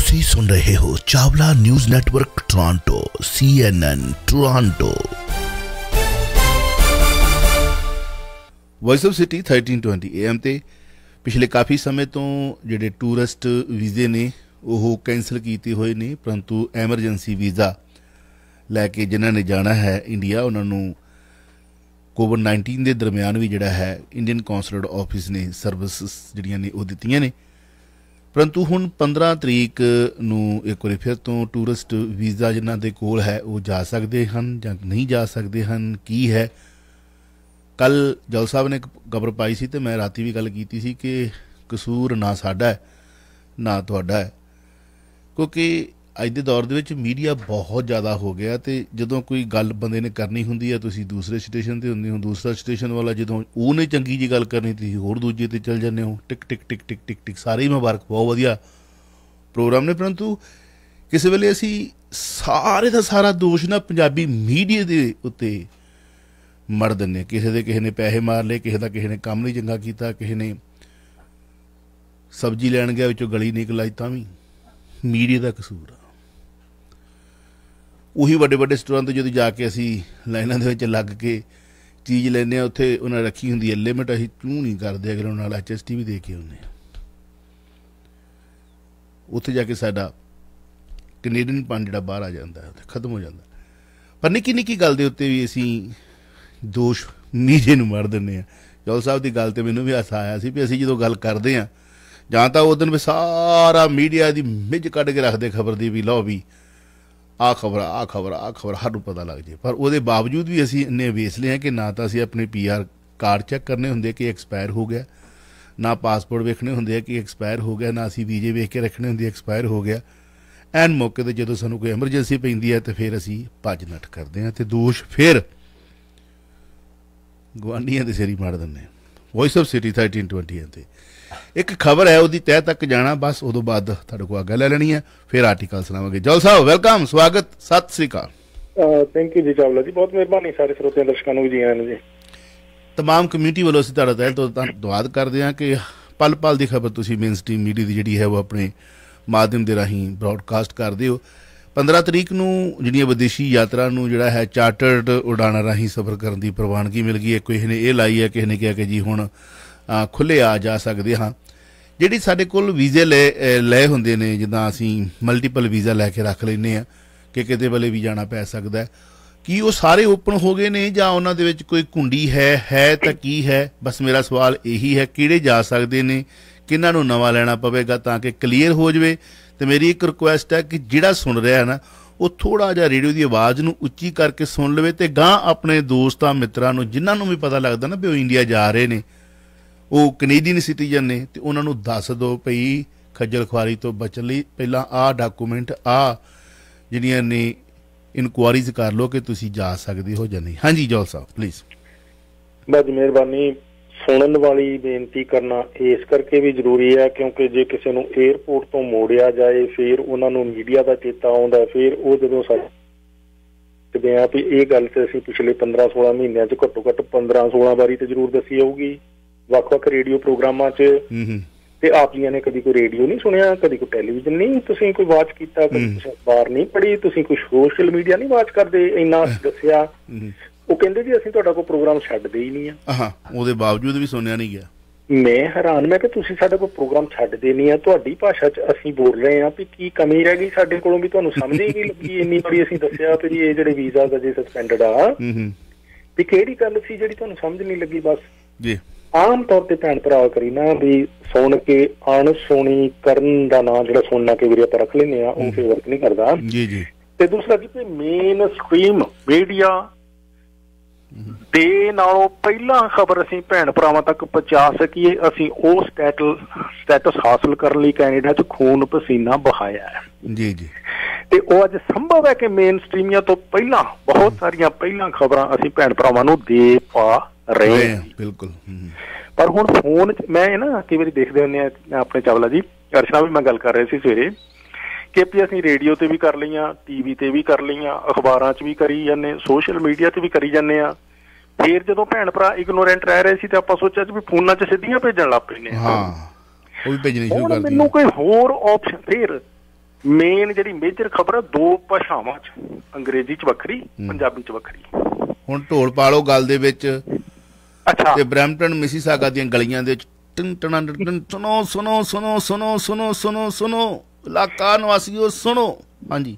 ਤੁਸੀਂ ਸੁਣ ਰਹੇ ਹੋ Chawla news network Toronto CNN Toronto. Voice of city 1320 AM ਤੇ ਪਿਛਲੇ ਕਾਫੀ ਸਮੇਂ ਤੋਂ ਜਿਹੜੇ ਟੂਰਿਸਟ ਵੀਜ਼ੇ ਨੇ, ਉਹ ਕੈਨਸਲ ਕੀਤੇ ਹੋਏ ਨੇ, ਪਰੰਤੂ ਐਮਰਜੈਂਸੀ ਵੀਜ਼ਾ ਲੈ ਕੇ ਜਿਨ੍ਹਾਂ ਨੇ ਜਾਣਾ ਹੈ ਇੰਡੀਆ ਉਹਨਾਂ ਨੂੰ ਕੋਵਿਡ 19 ਦੇ ਦਰਮਿਆਨ ਵੀ ਜਿਹੜਾ ਹੈ ਇੰਡੀਅਨ ਕੌਂਸੂਲੇਟ ਆਫਿਸ ਨੇ ਸਰਵਿਸਿਜ਼ ਜਿਹੜੀਆਂ ਨੇ ਉਹ ਦਿੱਤੀਆਂ ਨੇ। ਪਰੰਤੂ ਹੁਣ 15 ਤਰੀਕ ਨੂੰ ਇੱਕ ਵਾਰੀ ਫਿਰ ਤੋਂ ਟੂਰਿਸਟ ਵੀਜ਼ਾ ਜਿਨ੍ਹਾਂ ਦੇ ਕੋਲ ਹੈ, ਉਹ ਜਾ ਸਕਦੇ ਹਨ ਜਾਂ ਨਹੀਂ ਜਾ ਸਕਦੇ ਹਨ, ਕੀ ਹੈ? ਕੱਲ ਜਲ ਸਾਹਿਬ ਨੇ ਇੱਕ ਖਬਰ ਪਾਈ ਸੀ ਤੇ ਮੈਂ ਰਾਤੀ ਵੀ ਗੱਲ ਕੀਤੀ ਸੀ ਕਿ ਕਸੂਰ ਨਾ ਸਾਡਾ ਹੈ, ਨਾ ਤੁਹਾਡਾ ਹੈ। ਕਿਉਂਕਿ ਅੱਜ ਦੇ ਦੌਰ ਦੇ ਵਿੱਚ ਮੀਡੀਆ ਬਹੁਤ ਜ਼ਿਆਦਾ ਹੋ ਗਿਆ ਤੇ ਜਦੋਂ ਕੋਈ ਗੱਲ ਬੰਦੇ ਨੇ ਕਰਨੀ ਹੁੰਦੀ ਹੈ ਤੁਸੀਂ ਦੂਸਰੇ ਸਟੇਸ਼ਨ ਤੇ ਹੁੰਦੇ ਹੋ, ਦੂਸਰਾ ਸਟੇਸ਼ਨ ਵਾਲਾ ਜਦੋਂ ਉਹਨੇ ਚੰਗੀ ਜੀ ਗੱਲ ਕਰਨੀ, ਤੁਸੀਂ ਹੋਰ ਦੂਜੇ ਤੇ ਚੱਲ ਜਾਂਦੇ ਹੋ, ਟਿਕ ਟਿਕ ਟਿਕ ਟਿਕ ਟਿਕ ਟਿਕ, ਸਾਰੇ ਹੀ ਮੁਬਾਰਕ, ਬਹੁਤ ਵਧੀਆ ਪ੍ਰੋਗਰਾਮ ਨੇ। ਪਰੰਤੂ ਕਿਸੇ ਵੇਲੇ ਅਸੀਂ ਸਾਰੇ ਦਾ ਸਾਰਾ ਦੋਸ਼ ਨਾ ਪੰਜਾਬੀ ਮੀਡੀਆ ਦੇ ਉੱਤੇ ਮਰ ਦਿੰਨੇ ਕਿਸੇ ਦੇ ਕਿਸੇ ਨੇ ਪੈਸੇ ਮਾਰ ਲਏ, ਕਿਸੇ ਦਾ ਕਿਸੇ ਨੇ ਕੰਮ ਨਹੀਂ ਚੰਗਾ ਕੀਤਾ, ਕਿਸੇ ਨੇ ਸਬਜ਼ੀ ਲੈਣ ਗਿਆ, ਵਿੱਚੋਂ ਗਲੀ ਨਿਕਲ ਆਈ ਤਾਂ ਵੀ। ਮੀਡੀਆ ਦਾ ਕਸੂਰ ਆ। ਉਹੀ ਵੱਡੇ ਵੱਡੇ ਸਟੋਰਾਂ ਤੇ ਜਦੋਂ ਜਾ ਕੇ ਅਸੀਂ ਲਾਈਨਾਂ ਦੇ ਵਿੱਚ ਲੱਗ ਕੇ ਚੀਜ਼ ਲੈਨੇ ਆ ਉੱਥੇ ਉਹਨਾਂ ਰੱਖੀ ਹੁੰਦੀ ਹੈ, ਲਿਮਟ ਅਸੀਂ ਚੂੰ ਨਹੀਂ ਕਰਦੇ ਅਗਰ ਉਹਨਾਂ ਨਾਲ ਐਚਐਸਟੀ ਵੀ ਦੇ ਕੇ ਆਉਂਦੇ ਆ ਉੱਥੇ ਜਾ ਕੇ ਸਾਡਾ ਕੈਨੇਡੀਅਨ ਪੰਜ ਜਿਹੜਾ ਬਾਹਰ ਆ ਜਾਂਦਾ ਹੈ ਖਤਮ ਹੋ ਜਾਂਦਾ। ਪਰ ਨਿੱਕੀ ਨਿੱਕੀ ਗੱਲ ਦੇ ਉੱਤੇ ਵੀ ਅਸੀਂ ਦੋਸ਼ ਮੀਡੀਆ ਨੂੰ ਮਾਰ ਦਿੰਨੇ ਆ ਜੋਲ ਸਾਹਿਬ ਦੀ ਗੱਲ ਤੇ ਮੈਨੂੰ ਵੀ ਹਾਸਾ ਆਇਆ ਸੀ ਵੀ ਅਸੀਂ ਜਦੋਂ ਗੱਲ ਕਰਦੇ ਆ ਜਾਂ ਤਾਂ ਉਹ ਦਿਨ ਵੀ ਸਾਰਾ ਮੀਡੀਆ ਦੀ ਮਿੱਝ ਕੱਢ ਕੇ ਰੱਖਦੇ ਖਬਰ ਦੀ ਵੀ, ਲਓ ਵੀ ਆ ਖਬਰ ਆ ਖਬਰ ਆ ਖਬਰ, ਸਾਨੂੰ ਪਤਾ ਲੱਗ ਜੇ। ਪਰ ਉਹਦੇ ਬਾਵਜੂਦ ਵੀ ਅਸੀਂ ਇੰਨੇ ਵੇਸ ਲਿਆ ਕਿ ਨਾ ਤਾਂ ਅਸੀਂ ਆਪਣੇ ਪੀਆਰ ਕਾਰਡ ਚੈੱਕ ਕਰਨੇ ਹੁੰਦੇ ਕਿ ਐਕਸਪਾਇਰ ਹੋ ਗਿਆ, ਨਾ ਪਾਸਪੋਰਟ ਵੇਖਣੇ ਹੁੰਦੇ ਆ ਕਿ ਐਕਸਪਾਇਰ ਹੋ ਗਿਆ, ਨਾ ਅਸੀਂ ਵੀਜ਼ੇ ਵੇਖ ਕੇ ਰੱਖਣੇ ਹੁੰਦੇ ਐਕਸਪਾਇਰ ਹੋ ਗਿਆ। ਐਨ ਮੌਕੇ ਤੇ ਜਦੋਂ ਸਾਨੂੰ ਕੋਈ ਐਮਰਜੈਂਸੀ ਪੈਂਦੀ ਹੈ ਤੇ ਫਿਰ ਅਸੀਂ ਭੱਜ ਨੱਠ ਕਰਦੇ ਹਾਂ ਤੇ ਦੋਸ਼ ਫਿਰ ਗਵਾਂਡੀਆਂ ਦੇ ਸਿਰ ਹੀ ਮਾਰ ਦਿੰਦੇ ਵੌਇਸ ਆਫ ਸਿਟੀ 1320 ਤੇ। ਇੱਕ ਖਬਰ ਹੈ ਉਹਦੀ ਤਹਿ ਤੱਕ ਜਾਣਾ ਬਸ ਉਦੋਂ ਬਾਅਦ ਤੁਹਾਡੇ ਕੋਲ ਅੱਗੇ ਲੈ ਲੈਣੀ ਹੈ ਫਿਰ ਆਰਟੀਕਲ ਸੁਣਾਵਾਂਗੇ। ਜਲ ਸਾਹਿਬ ਵੈਲਕਮ ਸਵਾਗਤ ਸਤਿ ਸ੍ਰੀ ਅਕਾਲ। ਥੈਂਕ ਯੂ ਜੀ ਚਾਵਲਾ ਜੀ ਬਹੁਤ ਮਿਹਰਬਾਨੀ ਸਾਰੇ ਸਰੋਤਿਆਂ ਦਰਸ਼ਕਾਂ ਨੂੰ ਜੀ ਆਇਆਂ ਨੂੰ ਜੀ। ਤਮਾਮ ਕਮਿਊਨਿਟੀ ਵੱਲੋਂ ਅਸੀਂ ਤੁਹਾਡਾ ਤਹਿ ਤੋਂ ਧੰਨਵਾਦ ਕਰਦੇ ਹਾਂ ਕਿ ਪਲ ਪਲ ਦੀ ਖਬਰ ਤੁਸੀਂ ਮੇਨ ਸਟ੍ਰੀਮ ਮੀਡੀਆ ਦੀ ਜਿਹੜੀ ਹੈ ਉਹ ਆਪਣੇ ਮਾਧਿਅਮ ਦੇ ਰਾਹੀਂ ਬ੍ਰਾਡਕਾਸਟ ਕਰਦੇ ਹੋ। 15 ਤਰੀਕ ਨੂੰ ਜਿਹੜੀਆਂ ਵਿਦੇਸ਼ੀ ਯਾਤਰਾ ਨੂੰ ਜਿਹੜਾ ਹੈ ਚਾਰਟਰਡ ਉਡਾਣਾਂ ਰਾਹੀਂ ਸਫ਼ਰ ਕਰਨ ਦੀ ਪ੍ਰਵਾਨਗੀ ਮਿਲ ਗਈ ਹੈ। ਕਿਸੇ ਨੇ ਇਹ ਲਾਈ ਹੈ ਕਿਸੇ ਨੇ ਕਿਹਾ ਕਿ ਜੀ ਹੁਣ ਖੁੱਲੇ ਆ ਜਾ ਸਕਦੇ ਹਾਂ। ਜਿਹੜੀ ਸਾਡੇ ਕੋਲ ਵੀਜ਼ੇ ਲੈ ਲਏ ਹੁੰਦੇ ਨੇ, ਜਿੱਦਾਂ ਅਸੀਂ ਮਲਟੀਪਲ ਵੀਜ਼ਾ ਲੈ ਕੇ ਰੱਖ ਲੈਨੇ ਆ ਕਿ ਕਿਤੇ ਵੇਲੇ ਵੀ ਜਾਣਾ ਪੈ ਸਕਦਾ ਕੀ ਉਹ ਸਾਰੇ ਓਪਨ ਹੋ ਗਏ ਨੇ ਜਾਂ ਉਹਨਾਂ ਦੇ ਵਿੱਚ ਕੋਈ ਕੁੰਡੀ ਹੈ ਹੈ ਤਾਂ ਕੀ ਹੈ? ਬਸ ਮੇਰਾ ਸਵਾਲ ਇਹੀ ਹੈ, ਕਿਹੜੇ ਜਾ ਸਕਦੇ ਨੇ? ਕਿਹਨਾਂ ਨੂੰ ਨਵਾਂ ਲੈਣਾ ਪਵੇਗਾ ਤਾਂ ਕਿ ਕਲੀਅਰ ਹੋ ਜਾਵੇ? ਤੇ ਮੇਰੀ ਇੱਕ ਰਿਕੁਐਸਟ ਹੈ ਕਿ ਜਿਹੜਾ ਸੁਣ ਰਿਹਾ ਨਾ, ਉਹ ਥੋੜਾ ਜਿਹਾ ਰੇਡੀਓ ਦੀ ਆਵਾਜ਼ ਨੂੰ ਉੱਚੀ ਕਰਕੇ ਸੁਣ ਲਵੇ ਤੇ ਗਾਂ ਆਪਣੇ ਦੋਸਤਾਂ, ਮਿੱਤਰਾਂ ਨੂੰ, ਜਿਨ੍ਹਾਂ ਨੂੰ ਵੀ ਪਤਾ ਲੱਗਦਾ ਨਾ ਵੀ ਉਹ ਇੰਡੀਆ ਜਾ ਰਹੇ ਨੇ ਉਹ ਕੈਨੇਡੀਅਨ ਸਿਟੀਜ਼ਨ ਨੇ ਤੇ ਉਹਨਾਂ ਨੂੰ ਦੱਸ ਦਿਓ ਭਈ ਖੱਜਲ ਖੁਆਰੀ ਤੋਂ ਬਚਣ ਲਈ ਪਹਿਲਾਂ ਆਹ ਡਾਕੂਮੈਂਟ ਆ ਜਿਹੜੀਆਂ ਨੇ ਇਨਕੁਆਰੀਜ਼ ਕਰ ਲਓ ਕਿ ਤੁਸੀਂ ਜਾ ਸਕਦੇ ਹੋ ਜਾਂ ਨਹੀਂ। ਹਾਂਜੀ ਜੋਲ ਸਾਹਿਬ ਪਲੀਜ਼ ਬਹੁਤ ਮਿਹਰਬਾਨੀ ਸੁਣਨ ਵਾਲੀ ਬੇਨਤੀ ਕਰਨਾ ਇਸ ਕਰਕੇ ਵੀ ਜ਼ਰੂਰੀ ਹੈ ਕਿਉਂਕਿ ਜੇ ਕਿਸੇ ਨੂੰ 에ਅਰਪੋਰਟ ਤੋਂ ਮੋੜਿਆ ਜਾਏ, ਫਿਰ ਉਹਨਾਂ ਨੂੰ ਮੀਡੀਆ ਦਾ ਚੇਤਾ ਆਉਂਦਾ ਫਿਰ ਉਹ ਜਦੋਂ ਸਾਡੇ ਆ ਵੀ ਇਹ ਗੱਲ ਤੇ ਅਸੀਂ ਪਿਛਲੇ 15 16 ਮਹੀਨਿਆਂ 'ਚ ਘੱਟੋ ਘੱਟ 15 16 ਵਾਰੀ ਤੇ ਜ਼ਰੂਰ ਦੱਸੀ ਹੋਊਗੀ ਵੱਖ-ਵੱਖ ਰੇਡੀਓ ਪ੍ਰੋਗਰਾਮਾਂ 'ਚ। ਤੇ ਆਪ ਜੀਆਂ ਨੇ ਕਦੀ ਕੋਈ ਰੇਡੀਓ ਨਹੀਂ ਸੁਣਿਆ ਕਦੀ ਕੋਈ ਟੈਲੀਵਿਜ਼ਨ ਨਹੀਂ ਤੁਸੀਂ ਕੋਈ ਵਾਚ ਕੀਤਾ ਕਦੀ ਅਖਬਾਰ ਨਹੀਂ ਪੜ੍ਹੀ ਤੁਸੀਂ ਕੋਈ ਸੋਸ਼ਲ ਮੀਡੀਆ ਨਹੀਂ ਵਾਚ ਕਰਦੇ ਇੰਨਾ ਦੱਸਿਆ। ਉਹ ਕਹਿੰਦੇ ਜੀ ਅਸੀਂ ਤੁਹਾਡਾ ਕੋਈ ਪ੍ਰੋਗਰਾਮ ਛੱਡਦੇ ਹੀ ਨਹੀਂ ਆ। ਹਾਂ ਉਹਦੇ ਬਾਵਜੂਦ ਵੀ ਸੁਣਿਆ ਨਹੀਂ ਗਿਆ। ਮੈਂ ਹੈਰਾਨ ਮੈਂ ਕਿ ਤੁਸੀਂ ਸਾਡਾ ਕੋਈ ਪ੍ਰੋਗਰਾਮ ਛੱਡਦੇ ਨਹੀਂ ਆ ਤੁਹਾਡੀ ਭਾਸ਼ਾ 'ਚ ਅਸੀਂ ਬੋਲ ਰਹੇ ਆ ਵੀ ਕੀ ਕਮੀ ਰਹਿ ਗਈ ਸਾਡੇ ਕੋਲੋਂ ਵੀ ਤੁਹਾਨੂੰ ਸਮਝ ਹੀ ਨਹੀਂ ਲੱਗੀ ਇੰਨੀ ਵਾਰੀ ਅਸੀਂ ਦੱਸਿਆ ਵੀ ਇਹ ਜਿਹੜੇ ਵੀਜ਼ਾ ਦਾ ਜੇ ਸਸਪੈਂਡਡ ਆ। ਹੂੰ ਹੂੰ। ਵੀ ਕਿਹੜੀ ਗੱਲ ਸੀ ਜਿਹੜੀ ਤੁਹਾਨੂੰ ਸਮਝ ਨਹੀਂ ਲੱਗੀ ਬਸ? ਜੀ। ਆਮ ਤੌਰ ਤੇ ਭੈਣ ਭਰਾ ਕਰੀ ਨਾ ਵੀ ਸੁਣ ਕੇ ਅਣ ਸੁਣੀ ਕਰਨ ਦਾ ਨਾਂ ਜਿਹੜਾ ਸੁਣਨਾ ਕਿ ਵੀਰੇ ਆਪਾਂ ਰੱਖ ਲੈਨੇ ਆ ਉਹ ਫੇਰ ਵਰਕ ਨਹੀਂ ਕਰਦਾ। ਜੀ ਜੀ। ਤੇ ਦੂਸਰਾ ਜੀ ਮੇਨ ਸਟ੍ਰੀਮ ਮੀਡੀਆ ਦੇ ਨਾਲੋਂ ਪਹਿਲਾਂ ਖਬਰ ਅਸੀਂ ਭੈਣ ਭਰਾਵਾਂ ਤੱਕ ਪਹੁੰਚਾ ਸਕੀਏ ਅਸੀਂ ਉਹ ਸਟੇਟਸ ਹਾਸਲ ਕਰਨ ਲਈ ਕੈਨੇਡਾ 'ਚ ਖੂਨ ਪਸੀਨਾ ਬਹਾਇਆ ਹੈ। ਜੀ ਜੀ। ਤੇ ਉਹ ਅੱਜ ਸੰਭਵ ਹੈ ਕਿ ਮੇਨ ਸਟ੍ਰੀਮੀਆਂ ਤੋਂ ਪਹਿਲਾਂ ਬਹੁਤ ਸਾਰੀਆਂ ਪਹਿਲਾਂ ਖਬਰਾਂ ਅਸੀਂ ਭੈਣ ਭਰਾਵਾਂ ਨੂੰ ਦੇ ਪਾ ਰਹੇ ਬਿਲਕੁਲ ਪਰ ਹੁਣ ਫੋਨ ਮੈਂ ਨਾ ਕਈ ਵਾਰੀ ਦੇਖਦੇ ਹੁੰਦੇ ਆ ਆਪਣੇ ਚਾਵਲਾ ਜੀ ਅਰਸ਼ਨਾ ਵੀ ਮੈਂ ਗੱਲ ਕਰ ਰਿਹਾ ਸੀ ਸਵੇਰੇ ਕਿ ਵੀ ਅਸੀਂ ਰੇਡੀਓ ਤੇ ਵੀ ਕਰ ਲਈਆਂ ਟੀਵੀ ਤੇ ਵੀ ਕਰ ਲਈਆਂ ਅਖਬਾਰਾਂ 'ਚ ਵੀ ਕਰੀ ਜਾਂਦੇ ਸੋਸ਼ਲ ਮੀਡੀਆ ਤੇ ਵੀ ਕਰੀ ਜਾਂਦੇ ਆ ਫੇਰ ਜਦੋਂ ਭੈਣ ਭਰਾ ਇਗਨੋਰੈਂਟ ਰਹਿ ਰਹੇ ਸੀ ਤੇ ਆਪਾਂ ਸੋਚਿਆ ਕਿ ਵੀ ਫੋਨਾਂ 'ਚ ਸਿੱਧੀਆਂ ਭੇਜਣ ਲੱਗ ਪਏ ਨੇ ਹਾਂ ਉਹ ਵੀ ਭੇਜਣੀ ਸ਼ੁਰੂ ਕਰ ਦਿੱਤੀ ਮੈਨੂੰ ਕੋਈ ਹੋਰ ਆਪਸ਼ਨ ਫੇਰ ਮੇਨ ਜਿਹੜੀ ਮੇਜਰ ਖਬਰ ਹੈ ਦੋ ਭਾਸ਼ਾਵਾਂ 'ਚ ਅੰਗਰੇਜ਼ੀ 'ਚ ਵੱਖਰੀ ਪੰਜਾਬੀ 'ਚ ਵੱਖਰੀ। ਹੁਣ ਢੋਲ ਪਾਲੋ ਗੱਲ ਦੇ ਵਿੱਚ। ਅੱਛਾ। ਤੇ ਬ੍ਰੈਂਪਟਨ ਮਿਸੀਸਾਗਾ ਦੀਆਂ ਗਲੀਆਂ ਦੇ ਵਿੱਚ ਟਨ ਟਨ ਸੁਣੋ ਸੁਣੋ ਸੁਣੋ ਸੁਣੋ ਸੁਣੋ ਸੁਣੋ ਸੁਣੋ ਇਲਾਕਾ ਨਿਵਾਸੀਓ ਸੁਣੋ। ਹਾਂਜੀ।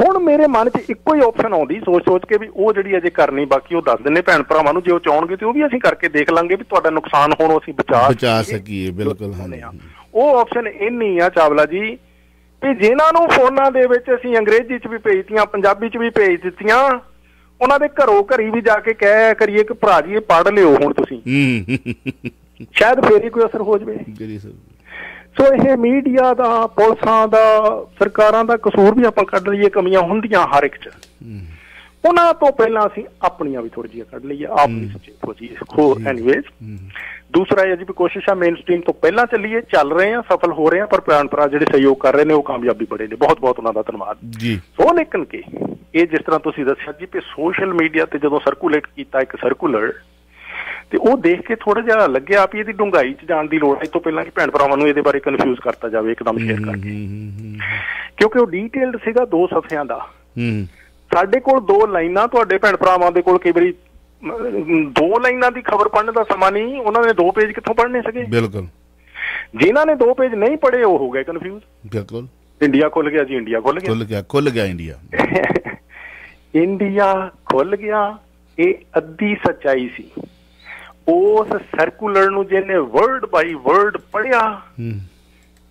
ਹੁਣ ਮੇਰੇ ਮਨ 'ਚ ਇੱਕੋ ਹੀ ਆਪਸ਼ਨ ਆਉਂਦੀ ਸੋਚ-ਸੋਚ ਕੇ ਵੀ ਉਹ ਜਿਹੜੀ ਅਜੇ ਕਰਨੀ ਬਾਕੀ ਉਹ ਦੱਸ ਦਿੰਨੇ ਭੈਣ ਭਰਾਵਾਂ ਨੂੰ ਜੇ ਉਹ ਚਾਹਣਗੇ ਤੇ ਉਹ ਵੀ ਅਸੀਂ ਕਰਕੇ ਦੇਖ ਲਾਂਗੇ ਵੀ ਤੁਹਾਡਾ ਨੁਕਸਾਨ ਹੋਣੋਂ ਅਸੀਂ ਬਚਾ ਬਚਾ ਸਕੀਏ। ਬਿਲਕੁਲ ਹਾਂਜੀ। ਉਹ ਆਪਸ਼ਨ ਇੰਨੀ ਆ ਚਾਵਲਾ ਜੀ ਵੀ ਜਿਨ੍ਹਾਂ ਨੂੰ ਫੋਨਾਂ ਦੇ ਵਿੱਚ ਅਸੀਂ ਅੰਗਰੇਜ਼ੀ 'ਚ ਵੀ ਭੇਜਤੀਆਂ ਪੰਜਾਬੀ 'ਚ ਵੀ ਭੇਜ ਦਿੱਤੀਆਂ ਉਹਨਾਂ ਦੇ ਘਰੋਂ ਘਰੀ ਵੀ ਜਾ ਕੇ ਕਹਿ ਕਰੀਏ ਕਿ ਭਰਾ ਜੀ ਇਹ ਪੜ੍ਹ ਲਿਓ ਹੁਣ ਤੁਸੀਂ। ਹੂੰ। ਸ਼ਾਇਦ ਫੇਰ ਹੀ ਕੋਈ ਅਸਰ ਹੋ ਜਵੇ। ਗਰੀ ਸਰ ਸੋ ਇਹ ਮੀਡੀਆ ਦਾ ਪੁਲਿਸਾਂ ਦਾ ਸਰਕਾਰਾਂ ਦਾ ਕਸੂਰ ਵੀ ਆਪਾਂ ਕੱਢ ਲਈਏ ਕਮੀਆਂ ਹੁੰਦੀਆਂ ਹਰ ਇੱਕ 'ਚ। ਉਹਨਾਂ ਤੋਂ ਪਹਿਲਾਂ ਅਸੀਂ ਆਪਣੀਆਂ ਵੀ ਥੋੜੀ ਜਿਹੀਆਂ ਕੱਢ ਲਈਏ ਆਪ ਵੀ ਹੋ। ਜਾਈਏ ਹੋ। ਐਨੀਵੇਜ਼ ਦੂਸਰਾ ਇਹ ਜੀ ਵੀ ਕੋਸ਼ਿਸ਼ ਆ ਮੇਨ ਸਟ੍ਰੀਮ ਤੋਂ ਪਹਿਲਾਂ ਚੱਲੀਏ ਚੱਲ ਰਹੇ ਆ ਸਫਲ ਹੋ ਰਹੇ ਆ ਪਰ ਭਰਾ ਜਿਹੜੇ ਸਹਿਯੋਗ ਕਰ ਰਹੇ ਨੇ ਉਹ ਕਾਮਯਾਬੀ ਬੜੇ ਨੇ। ਬਹੁਤ ਬਹੁਤ ਉਹਨਾਂ ਦਾ ਧੰਨਵਾਦ। ਜੀ। ਸੋ ਲੇਕਿਨ ਕਿ ਇਹ ਜਿਸ ਤਰ੍ਹਾਂ ਤੁਸੀਂ ਦੱਸਿਆ ਜੀ ਕਿ ਸੋਸ਼ਲ ਮੀਡੀਆ ਤੇ ਜਦੋਂ ਸਰਕੂਲੇਟ ਕੀਤਾ ਇੱਕ ਸਰਕੂਲਰ ਤੇ ਉਹ ਦੇਖ ਕੇ ਥੋੜਾ ਜਿਹਾ ਲੱਗਿਆ ਵੀ ਇਹਦੀ ਡੂੰਘਾਈ 'ਚ ਜਾਣ ਦੀ ਲੋੜ ਹੈ। ਤੋਂ ਪਹਿਲਾਂ ਕਿ ਭੈਣ ਭਰਾਵਾਂ ਨੂੰ ਇਹਦੇ ਬਾਰੇ ਕਨਫਿਊਜ਼ ਕਰਤਾ ਜਾਵੇ ਇੱਕਦਮ ਸ਼ੇਅਰ ਕਰਕੇ। ਕਿਉਂਕਿ ਉਹ ਡੀਟੇਲਡ ਸੀਗਾ ਦੋ ਸਫ਼ਿਆਂ ਦਾ। ਹੂੰ। ਸਾਡੇ ਕੋਲ ਦੋ ਲਾਈਨਾਂ ਤੁਹਾਡੇ ਭੈਣ ਭਰਾਵਾਂ ਦੇ ਕੋਲ ਕਈ ਵਾਰੀ ਦੋ ਲਾਈਨਾਂ ਦੀ ਖਬਰ ਪੜ੍ਹਨ ਦਾ ਸਮਾਂ ਨਹੀਂ ਉਹਨਾਂ ਨੇ ਦੋ ਪੇਜ ਕਿੱਥੋਂ ਪੜ੍ਹਨੇ ਸੀਗੇ? ਬਿਲਕੁਲ। ਜਿਨ੍ਹਾਂ ਨੇ ਦੋ ਪੇਜ ਨਹੀਂ ਪੜ੍ਹੇ ਉਹ ਹੋ ਗਏ ਕਨਫਿਊਜ਼ ਬਿਲਕੁਲ। ਇੰਡੀਆ ਖੁੱਲ ਗਿਆ ਜੀ ਇੰਡੀਆ ਖੁੱਲ ਗਿਆ। ਖੁੱਲ ਗਿਆ ਖੁੱਲ ਗਿਆ ਇੰਡੀਆ। ਇੰਡੀਆ ਖੁੱਲ ਗਿਆ ਇਹ ਅੱਧੀ ਸੱਚਾਈ ਸੀ। ਉਸ ਸਰਕੂਲਰ ਨੂੰ ਜਿਹਨੇ ਵਰਡ ਬਾਈ ਵਰਡ ਪੜਿਆ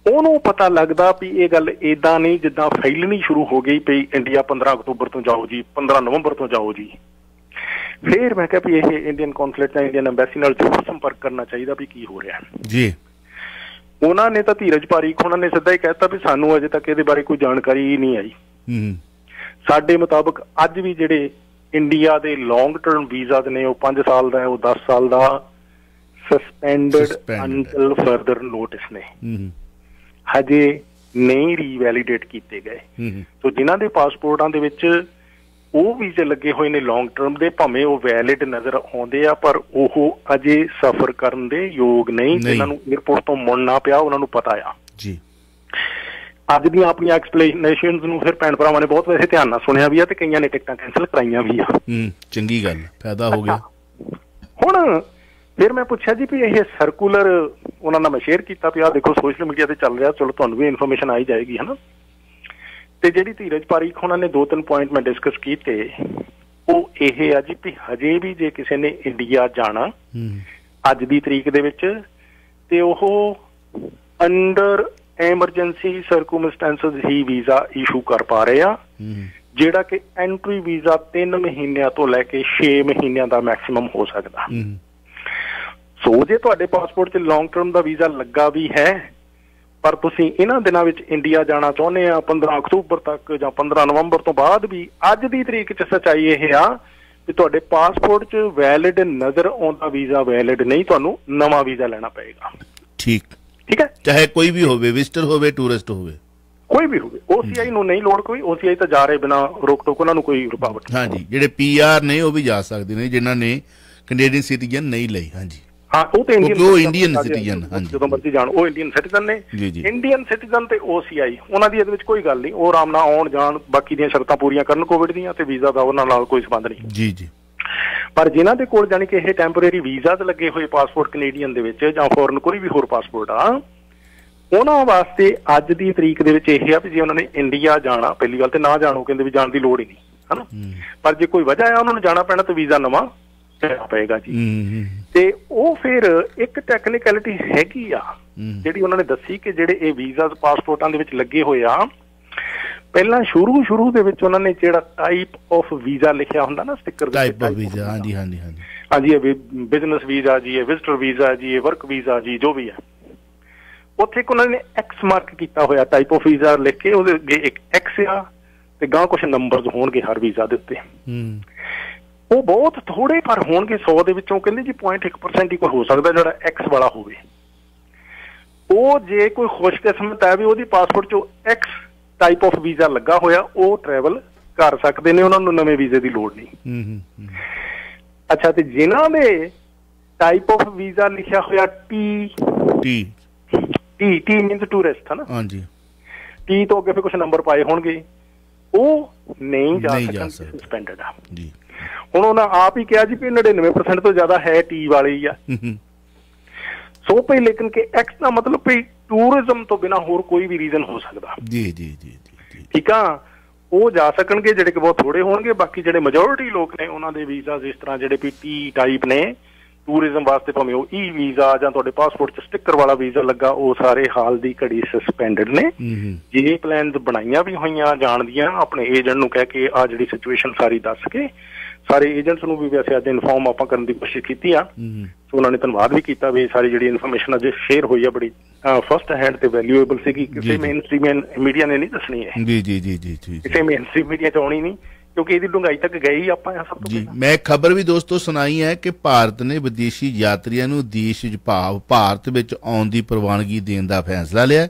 ਉਹਨੂੰ ਪਤਾ ਲੱਗਦਾ ਵੀ ਇਹ ਗੱਲ ਏਦਾਂ ਨਹੀਂ ਜਿੱਦਾਂ ਫੈਲਣੀ ਸ਼ੁਰੂ ਹੋ ਗਈ ਪਈ ਇੰਡੀਆ 15 ਅਕਤੂਬਰ ਤੋਂ ਜਾਓ ਜੀ 15 ਨਵੰਬਰ ਤੋਂ ਜਾਓ ਜੀ। ਫਿਰ ਮੈਂ ਕਿਹਾ ਵੀ ਇਹ ਇੰਡੀਅਨ ਕੌਂਸੂਲੇਟ ਜਾਂ ਇੰਡੀਅਨ ਐਮਬੈਸੀ ਨਾਲ ਜ਼ਰੂਰ ਸੰਪਰਕ ਕਰਨਾ ਚਾਹੀਦਾ ਵੀ ਕੀ ਹੋ ਰਿਹਾ। ਹੈ ਜੀ। ਉਹਨਾਂ ਨੇ ਤਾਂ ਧੀਰਜ ਪਾਰੀਖ ਉਹਨਾਂ ਨੇ ਸਿੱਧਾ ਹੀ ਕਹਿਤਾ ਵੀ ਸਾਨੂੰ ਅਜੇ ਤੱਕ ਇਹਦੇ ਬਾਰੇ ਕੋਈ ਜਾਣਕਾਰੀ ਹੀ ਨਹੀਂ ਆਈ। ਹੂੰ ਸਾਡੇ ਮੁਤਾਬਕ ਅੱਜ ਵੀ ਜਿਹੜੇ ਇੰਡੀਆ ਦੇ ਲੌਂਗ ਟਰਮ ਵੀਜ਼ਾ ਨੇ ਉਹ 5 ਸਾਲ ਦਾ ਹੈ ਉਹ 10 ਸਾਲ ਦਾ। ਸਸਪੈਂਡਡ. ਅੰਟਲ ਫਰਦਰ ਨੋਟਿਸ ਨੇ। ਹੂੰ ਹਜੇ ਨਹੀਂ ਰੀਵੈਲੀਡੇਟ ਕੀਤੇ ਗਏ। ਹੂੰ ਸੋ ਜਿਨ੍ਹਾਂ ਦੇ ਪਾਸਪੋਰਟਾਂ ਦੇ ਵਿੱਚ ਉਹ ਵੀਜ਼ੇ ਲੱਗੇ ਹੋਏ ਨੇ ਲੌਂਗ ਟਰਮ ਦੇ ਭਾਵੇਂ ਉਹ ਵੈਲਿਡ ਨਜ਼ਰ ਆਉਂਦੇ ਆ ਪਰ ਉਹ ਅਜੇ ਸਫ਼ਰ ਕਰਨ ਦੇ ਯੋਗ ਨਹੀਂ ਨਹੀਂ। ਜਿਨ੍ਹਾਂ ਨੂੰ 에ਅਰਪੋਰਟ ਤੋਂ ਮੁੜਨਾ ਪਿਆ ਉਹਨਾਂ ਨੂੰ ਪਤਾ ਆ। ਜੀ। ਅੱਜ ਦੀਆਂ ਆਪਣੀਆਂ ਐਕਸਪਲੇਨੇਸ਼ਨਸ ਨੂੰ ਫਿਰ ਭੈਣ ਭਰਾਵਾਂ ਨੇ ਬਹੁਤ ਵੈਸੇ ਧਿਆਨ ਨਾਲ ਸੁਣਿਆ ਵੀ ਆ ਤੇ ਕਈਆਂ ਨੇ ਟਿਕਟਾਂ ਕੈਨਸਲ ਕਰਾਈਆਂ ਵੀ ਆ। ਹੂੰ ਚੰਗੀ ਗੱਲ ਫਾਇਦਾ ਹੋ ਗਿਆ। ਹੁਣ ਫਿਰ ਮੈਂ ਪੁੱਛਿਆ ਜੀ ਵੀ ਇਹ ਸਰਕੂਲਰ ਉਹਨਾਂ ਨਾਲ ਮੈਂ ਸ਼ੇਅਰ ਕੀਤਾ ਵੀ ਆ ਦੇਖੋ ਸੋਸ਼ਲ ਮੀਡੀਆ ਤੇ ਚੱਲ ਰਿਹਾ ਚਲੋ ਤੁਹਾਨੂੰ ਵੀ ਇਨਫੋਰਮੇਸ਼ਨ ਆਈ ਜਾਏਗੀ ਹਨਾ? ਤੇ ਜਿਹੜੀ ਧੀਰਜ ਪਾਰੀਖ ਉਹਨਾਂ ਨੇ ਦੋ ਤਿੰਨ ਪੁਆਇੰਟ ਮੈਂ ਡਿਸਕਸ ਕੀਤੇ ਉਹ ਇਹ ਆ ਜੀ ਵੀ ਹਜੇ ਵੀ ਜੇ ਕਿਸੇ ਨੇ ਇੰਡੀਆ ਜਾਣਾ ਅੱਜ ਦੀ ਤਰੀਕ ਦੇ ਵਿੱਚ ਤੇ ਉਹ ਅੰਡਰ ਐਮਰਜੈਂਸੀ ਸਰਕੂਮਸਟੈਂਸਸ ਹੀ ਵੀਜ਼ਾ ਇਸ਼ੂ ਕਰ ਪਾ ਰਹੇ ਆ। ਜਿਹੜਾ ਕਿ ਐਂਟਰੀ ਵੀਜ਼ਾ 3 ਮਹੀਨਿਆਂ ਤੋਂ ਲੈ ਕੇ 6 ਮਹੀਨਿਆਂ ਦਾ ਮੈਕਸਿਮਮ ਹੋ ਸਕਦਾ। ਸੋ ਜੇ ਤੁਹਾਡੇ ਪਾਸਪੋਰਟ 'ਚ ਲੌਂਗ ਟਰਮ ਦਾ ਵੀਜ਼ਾ ਲੱਗਾ ਵੀ ਹੈ ਪਰ ਤੁਸੀਂ ਇਹਨਾਂ ਦਿਨਾਂ ਵਿੱਚ ਇੰਡੀਆ ਜਾਣਾ ਚਾਹੁੰਦੇ ਆ 15 ਅਕਤੂਬਰ ਤੱਕ ਜਾਂ 15 ਨਵੰਬਰ ਤੋਂ ਬਾਅਦ ਵੀ ਅੱਜ ਦੀ ਤਰੀਕ 'ਚ ਸਚਾਈ ਇਹ ਆ ਕਿ ਤੁਹਾਡੇ ਪਾਸਪੋਰਟ 'ਚ ਵੈਲਿਡ ਨਜ਼ਰ ਆਉਂਦਾ ਵੀਜ਼ਾ ਵੈਲਿਡ ਨਹੀਂ ਤੁਹਾਨੂੰ ਨਵਾਂ ਵੀਜ਼ਾ ਲੈਣਾ ਪਏਗਾ। ਠੀਕ। ਠੀਕ ਹੈ? ਚਾਹੇ ਕੋਈ ਵੀ ਹੋਵੇ ਵਿਜ਼ਟਰ ਹੋਵੇ ਟੂਰਿਸਟ ਹੋਵੇ। ਕੋਈ ਵੀ ਹੋਵੇ OCI ਨੂੰ ਨਹੀਂ ਲੋੜ ਕੋਈ OCI ਤਾਂ ਜਾ ਰਹੇ ਬਿਨਾ ਰੋਕ ਟੋਕ ਉਹਨਾਂ ਨੂੰ ਕੋਈ ਰੁਕਾਵਟ। ਹਾਂਜੀ ਜਿਹੜੇ ਪੀਆਰ ਨੇ ਉਹ ਵੀ ਜਾ ਸਕਦੇ ਨੇ ਜਿਨ੍ਹਾਂ ਨੇ ਕੈਨੇਡੀਅਨ ਸਿਟੀਜ਼ਨ ਨਹੀਂ ਲਈ ਹਾਂਜੀ। ਹਾਂ ਉਹ ਤੇ ਇੰਡੀਅਨ ਉਹ Indian citizen, ਹਾਂਜੀ। ਜਦੋਂ ਮਰਜ਼ੀ ਜਾਣ ਉਹ ਇੰਡੀਅਨ ਸਿਟੀਜ਼ਨ ਨੇ। ਇੰਡੀਅਨ ਸਿਟੀਜ਼ਨ ਤੇ OCI ਉਹਨਾਂ ਦੀ ਇਹਦੇ ਵਿੱਚ ਕੋਈ ਗੱਲ ਨਹੀਂ। ਉਹ ਆਰਾਮ ਨਾਲ ਆਉਣ ਜਾਣ ਬਾਕੀ ਦੀਆਂ ਸ਼ਰਤਾਂ ਪੂਰੀਆਂ ਕਰਨ ਕੋਵਿਡ ਦੀਆਂ ਤੇ ਵੀਜ਼ਾ ਦਾ ਉਹਨਾਂ ਨਾਲ ਕੋਈ ਸੰਬੰਧ ਨਹੀਂ। ਜੀ ਜੀ। ਪਰ ਜਿਨ੍ਹਾਂ ਦੇ ਕੋਲ ਜਾਣੀ ਕਿ ਇਹ ਟੈਂਪਰੇਰੀ ਵੀਜ਼ਾ ਤੇ ਲੱਗੇ ਹੋਏ ਪਾਸਪੋਰਟ ਕੈਨੇਡੀਅਨ ਦੇ ਵਿੱਚ ਜਾਂ ਫੋਰਨ ਕੋਈ ਵੀ ਹੋਰ ਪਾਸਪੋਰਟ ਆ ਉਹਨਾਂ ਵਾਸਤੇ ਅੱਜ ਦੀ ਤਰੀਕ ਦੇ ਵਿੱਚ ਇਹ ਆ ਵੀ ਜੇ ਉਹਨਾਂ ਨੇ ਇੰਡੀਆ ਜਾਣਾ ਪਹਿਲੀ ਗੱਲ ਤੇ ਨਾ ਜਾਣੋ ਕਹਿੰਦੇ ਵੀ ਜਾਣ ਦੀ ਲੋੜ ਹੀ ਨਹੀਂ ਹਨਾ? ਪਰ ਜੇ ਕੋਈ ਵਜ੍ਹਾ ਆ ਉਹਨਾਂ ਨੂੰ ਜਾਣਾ ਪੈਣਾ ਤਾਂ ਵੀਜ਼ਾ ਨਵਾਂ। ਲੈਣਾ ਪਏਗਾ ਜੀ। ਤੇ ਉਹ ਫਿਰ ਇੱਕ ਟੈਕਨੀਕੈਲਿਟੀ ਹੈਗੀ ਆ। ਜਿਹੜੀ ਉਹਨਾਂ ਨੇ ਦੱਸੀ ਕਿ ਜਿਹੜੇ ਇਹ ਵੀਜ਼ਾਸ ਪਾਸਪੋਰਟਾਂ ਦੇ ਵਿੱਚ ਲੱਗੇ ਹੋਏ ਆ ਪਹਿਲਾਂ ਸ਼ੁਰੂ ਸ਼ੁਰੂ ਦੇ ਵਿੱਚ ਉਹਨਾਂ ਨੇ ਜਿਹੜਾ ਟਾਈਪ ਆਫ ਵੀਜ਼ਾ ਲਿਖਿਆ ਹੁੰਦਾ ਨਾ ਸਟicker ਦੇ ਟਾਈਪ ਆਫ ਵੀਜ਼ਾ ਹਾਂਜੀ ਹਾਂਜੀ ਹਾਂਜੀ। ਹਾਂਜੀ ਇਹ ਬਿਜ਼ਨਸ ਵੀਜ਼ਾ ਜੀ ਇਹ ਵਿਜ਼ਟਰ ਵੀਜ਼ਾ ਜੀ ਇਹ ਵਰਕ ਵੀਜ਼ਾ ਜੀ ਜੋ ਵੀ ਹੈ ਉੱਥੇ ਉਹਨਾਂ ਨੇ ਐਕਸ ਮਾਰਕ ਕੀਤਾ ਹੋਇਆ ਟਾਈਪ ਆਫ ਵੀਜ਼ਾ ਲਿਖ ਕੇ ਉਹਦੇ ਅੱਗੇ ਇੱਕ ਐਕਸ ਆ ਤੇ ਗਾਂ ਕੁਝ ਨੰਬਰਸ ਹੋਣਗੇ ਹਰ ਵੀਜ਼ਾ ਦੇ ਉੱਤੇ। ਹੂੰ। ਉਹ ਬਹੁਤ ਥੋੜੇ ਪਰ ਹੋਣਗੇ 100 ਦੇ ਵਿੱਚੋਂ ਕਹਿੰਦੇ ਜੀ 0.1% ਹੀ ਕੋਈ ਹੋ ਸਕਦਾ ਜਿਹੜਾ ਐਕਸ ਵਾਲਾ ਹੋਵੇ। ਉਹ ਜੇ ਕੋਈ ਖੁਸ਼ਕਿਸਮਤ ਹੈ ਵੀ ਉਹਦੀ ਪਾਸਪੋਰਟ 'ਚੋਂ ਐਕਸ ਟਾਈਪ ਆਫ ਵੀਜ਼ਾ ਲੱਗਾ ਹੋਇਆ ਉਹ ਟਰੈਵਲ ਕਰ ਸਕਦੇ ਨੇ ਉਹਨਾਂ ਨੂੰ ਨਵੇਂ ਵੀਜ਼ੇ ਦੀ ਲੋੜ ਨਹੀਂ। ਹੂੰ। ਅੱਛਾ ਤੇ ਜਿਨ੍ਹਾਂ ਦੇ ਟਾਈਪ ਆਫ ਵੀਜ਼ਾ ਲਿਖਿਆ ਹੋਇਆ T T T T means tourist ਹੈ ਨਾ ਹਾਂਜੀ। ਟੀ ਤੋਂ ਅੱਗੇ ਫਿਰ ਕੁਝ ਨੰਬਰ ਪਾਏ ਹੋਣਗੇ। ਉਹ ਨਹੀਂ ਜਾ ਸਕਦੇ। ਸਸਪੈਂਡਡ ਆ। ਜੀ। ਹੁਣ ਉਹਨਾਂ ਆਪ ਹੀ ਕਿਹਾ ਜੀ ਵੀ 99% ਤੋਂ ਜ਼ਿਆਦਾ ਹੈ ਟੀ ਵਾਲੇ ਹੀ ਆ ਸੋ ਭਈ ਲੇਕਿਨ ਕਿ ਐਕਸ ਦਾ ਮਤਲਬ ਭਈ ਟੂਰਿਜ਼ਮ ਤੋਂ ਬਿਨਾ ਹੋਰ ਕੋਈ ਵੀ ਰੀਜ਼ਨ ਹੋ ਸਕਦਾ। ਜੀ ਜੀ ਜੀ ਜੀ ਠੀਕ ਆ? ਉਹ ਜਾ ਸਕਣਗੇ ਜਿਹੜੇ ਕਿ ਬਹੁਤ ਥੋੜੇ ਹੋਣਗੇ ਬਾਕੀ ਜਿਹੜੇ ਮੈਜੋਰਿਟੀ ਲੋਕ ਨੇ ਉਹਨਾਂ ਦੇ ਵੀਜ਼ਾਸ ਇਸ ਤਰ੍ਹਾਂ ਜਿਹੜੇ ਪੀਟੀ ਟਾਈਪ ਨੇ ਟੂਰਿਜ਼ਮ ਵਾਸਤੇ ਭਾਵੇਂ ਉਹ ਈ ਵੀਜ਼ਾ ਜਾਂ ਤੁਹਾਡੇ ਪਾਸਪੋਰਟ 'ਚ ਸਟicker ਵਾਲਾ ਵੀਜ਼ਾ ਲੱਗਾ ਉਹ ਸਾਰੇ ਹਾਲ ਦੀ ਘੜੀ ਸਸਪੈਂਡਡ ਨੇ। ਜੇ ਪਲਾਨਸ ਬਣਾਈਆਂ ਵੀ ਹੋਈਆਂ ਜਾਣਦੀਆਂ ਆਪਣੇ ਏਜੰਟ ਨੂੰ ਕਹਿ ਕੇ ਆ ਜਿਹੜੀ ਸਿਚੁਏਸ਼ਨ ਸਾਰੀ ਦੱਸ ਕੇ ਸਾਰੇ ਏਜੰਟਸ ਨੂੰ ਵੀ ਵੈਸੇ ਅੱਜ ਇਨਫੋਰਮ ਆਪਾਂ ਕਰਨ ਦੀ ਕੋਸ਼ਿਸ਼ ਕੀਤੀ ਆ। ਸੋ ਉਹਨਾਂ ਨੇ ਧੰਨਵਾਦ ਵੀ ਕੀਤਾ ਵੀ ਸਾਰੀ ਜਿਹੜੀ ਇਨਫੋਰਮੇਸ਼ਨ ਅੱਜ ਸ਼ੇਅਰ ਹੋਈ ਆ ਬੜੀ ਫਸਟ ਹੈਂਡ ਤੇ ਵੈਲਿਊਏਬਲ ਸੀਗੀ। ਕਿਸੇ ਜੀ। ਮੇਨ ਸਟ੍ਰੀਮ ਮੀਡੀਆ ਨੇ ਨਹੀਂ ਦੱਸਣੀ ਹੈ ਜੀ ਜੀ ਜੀ ਜੀ ਜੀ ਕਿਸੇ ਮੇਨ ਸਟ੍ਰੀਮ ਮੀਡੀਆ ਚ ਆਉਣੀ ਨਹੀਂ ਕਿਉਂਕਿ ਇਹਦੀ ਡੂੰਘਾਈ ਤੱਕ ਗਏ ਹੀ ਆਪਾਂ ਸਭ ਤੋਂ ਜੀ ਮੈਂ ਖਬਰ ਵੀ ਦੋਸਤੋ ਸੁਣਾਈ ਹੈ ਕਿ ਭਾਰਤ ਨੇ ਵਿਦੇਸ਼ੀ ਯਾਤਰੀਆਂ ਨੂੰ ਦੇਸ਼ ਵਿੱਚ ਭਾਵ ਭਾਰਤ ਵਿੱਚ ਆਉਣ ਦੀ ਪ੍ਰਵਾਨਗੀ ਦੇਣ ਦਾ ਫੈਸਲਾ ਲਿਆ।